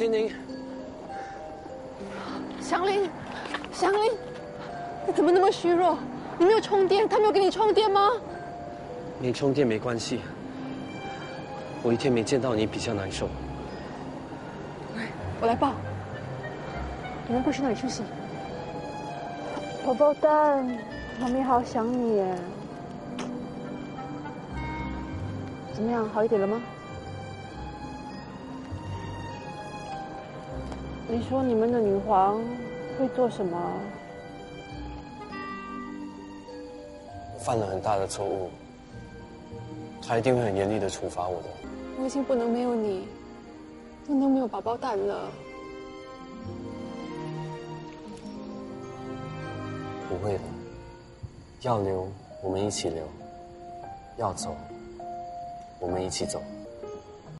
天宁，祥林，祥林，你怎么那么虚弱？你没有充电？他没有给你充电吗？没充电没关系，我一天没见到你比较难受。我来抱。你们过去那里休息。宝宝蛋，妈咪好想你耶。怎么样，好一点了吗？你说你们的女皇会做什么？犯了很大的错误，她一定会很严厉的处罚我的。我已经不能没有你，不能没有宝宝蛋了。不会的，要留我们一起留，要走我们一起走。